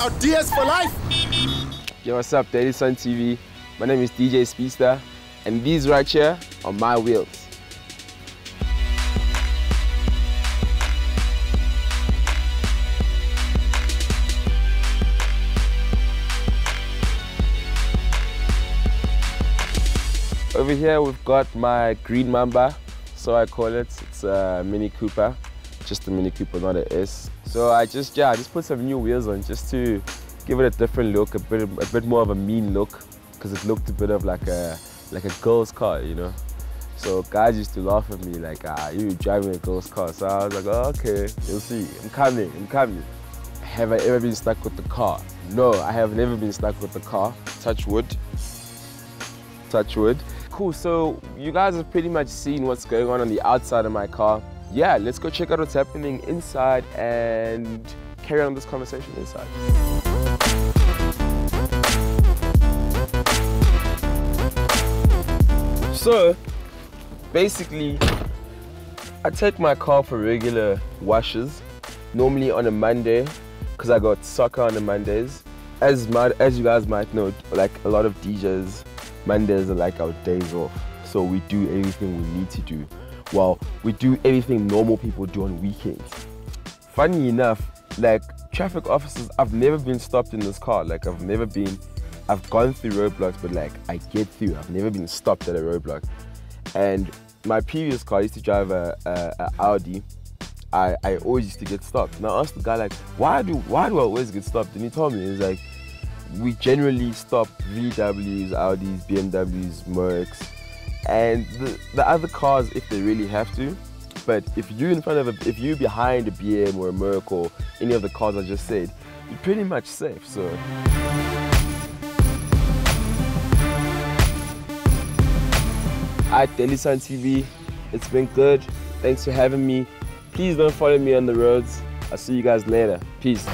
Ideas for life. Yo, what's up, Daily Sun TV? My name is DJ Speedsta, and these right here are my wheels. Over here we've got my green mamba, so I call it. It's a Mini Cooper, just a Mini Cooper, not a S. So I just, yeah, I just put some new wheels on just to give it a different look, a bit, a bit more of a mean look, because it looked a bit of like a, like a girl's car, you know. So guys used to laugh at me like, ah, you driving a girl's car. So I was like, oh, okay, you'll see. I'm coming, I'm coming. Have I ever been stuck with the car? No, I have never been stuck with the car. Touch wood. Touch wood. Cool, so you guys have pretty much seen what's going on on the outside of my car. Yeah, let's go check out what's happening inside and carry on this conversation inside. So, basically, I take my car for regular washes, normally on a Monday, because I got soccer on the Mondays. As, my, as you guys might know, like a lot of DJs, Mondays are like our days off. So we do everything we need to do. Well, we do everything normal people do on weekends. Funny enough, like traffic officers, I've never been stopped in this car. Like I've never been, I've gone through roadblocks, but like I get through. I've never been stopped at a roadblock. And my previous car, I used to drive a, a, a Audi. I, I always used to get stopped. And I asked the guy like, why do why do I always get stopped? And he told me, he's like, we generally stop VWs, Audis, BMWs, Mercs, and the, the other cars if they really have to. But if you're in front of a, if you're behind a BM or a Merc or any of the cars I just said, you're pretty much safe. So. At Daily Sun TV, it's been good. Thanks for having me. Please don't follow me on the roads. I'll see you guys later. Peace.